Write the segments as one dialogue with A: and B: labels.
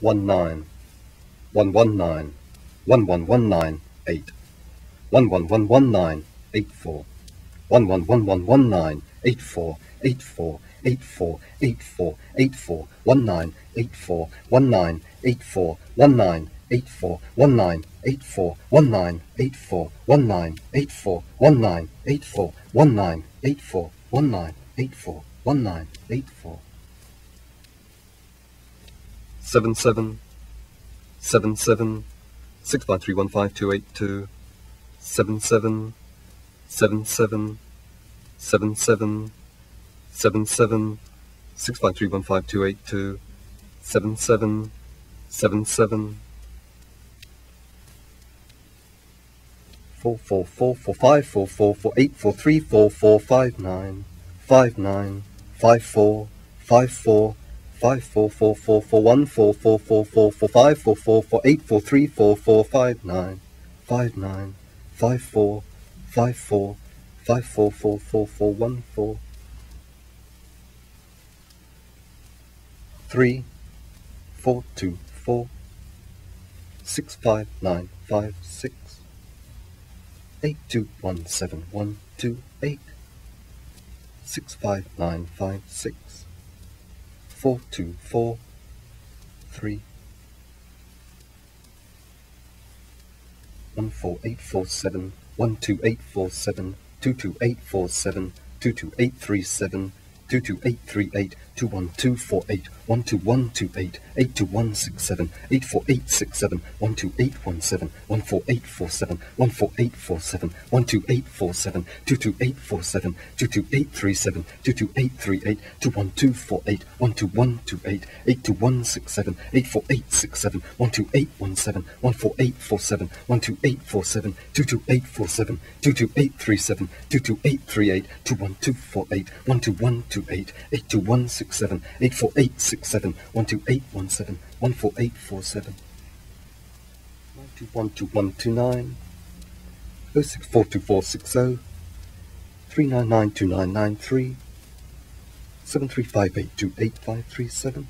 A: one nine, one one nine, one one one nine eight, one one one one nine eight four, one one one one one nine eight four, eight four, eight four, eight four, eight four, one nine, eight four, one nine, eight four, one nine, eight four, one nine, eight four, one nine, eight four, one nine, eight four, one nine, eight four, one nine, eight four, one nine, eight four, one nine, eight four. Seven seven, seven seven, six five three one five two eight two, seven seven, seven seven, seven seven, seven seven, six five three one five two eight two, seven seven, seven seven. Four four four four five four four four eight four three four four five nine five nine five four five four five four four four four one four four four four four five four four four eight four three four four five nine five nine five four five four five four four four four one four three four two four six five nine five six eight two one seven one two eight six five nine five six four two four three one four eight four seven one two eight four seven two two eight four seven two two eight three seven two two eight three eight two one two four eight one two one two eight eight two one six seven eight four eight six seven one two eight one seven one four eight four seven one four eight four seven one two eight four seven two two eight four seven two two eight three seven two two eight three eight two one two four eight one two one two eight eight two one six seven eight four eight six seven one two eight one seven one four eight four seven one two eight four seven two two eight four seven two two eight three seven two two eight three eight two one two four eight one two one two eight eight two one six seven eight four eight six seven one two eight one seven one four eight four seven. one two one two one two nine oh six four two four six oh three nine nine two nine nine three seven three five eight two eight five three seven.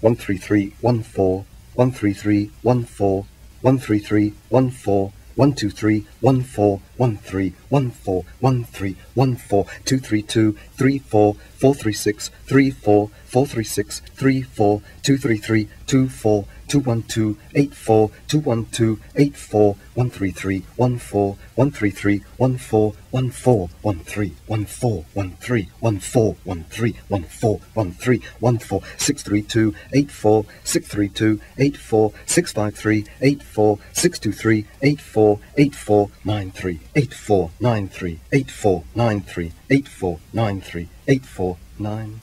A: one three three one four one three three one four one three three one four one two three one four one three one four one three one four two three two three four four three six three four four three six three four two three three two four two one two eight four two one two eight four one three three one four one three three one four one four one three one four one three one four one three one four one three one four six three two eight four six three two eight four six five three eight four six two three eight four eight four nine three eight four nine three eight four nine three eight four nine three eight four nine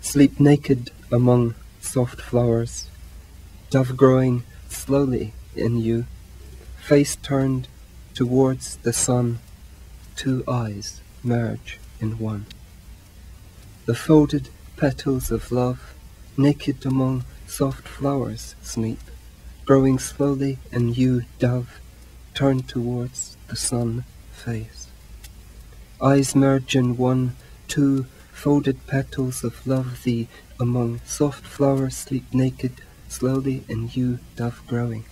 B: Sleep naked among soft flowers, dove growing slowly in you, face turned towards the sun, two eyes merge in one. The folded petals of love, naked among soft flowers, sleep, growing slowly and you, dove, turned towards the sun face. Eyes merge in one, two folded petals of love thee among soft flowers sleep naked slowly and you dove growing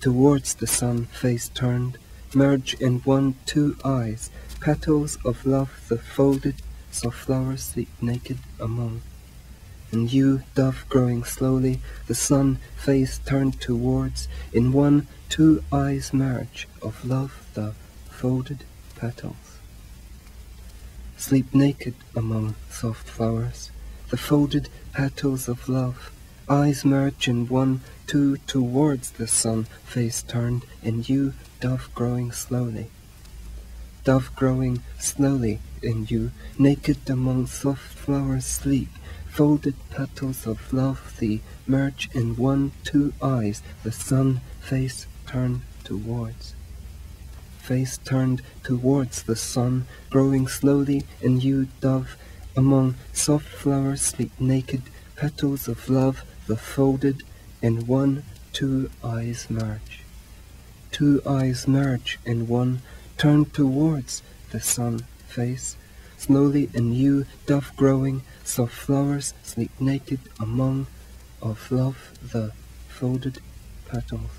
B: towards the sun face turned merge in one two eyes petals of love the folded soft flowers sleep naked among and you dove growing slowly the sun face turned towards in one two eyes merge of love the folded petals Sleep naked among soft flowers, the folded petals of love, eyes merge in one, two, towards the sun, face turned, in you, dove growing slowly. Dove growing slowly in you, naked among soft flowers sleep, folded petals of love thee, merge in one, two eyes, the sun, face turned towards face turned towards the sun, growing slowly in you, dove, among soft flowers sleep naked, petals of love, the folded, in one, two eyes merge. Two eyes merge in one, turned towards the sun face. Slowly anew, dove growing, soft flowers sleep naked among of love the folded petals.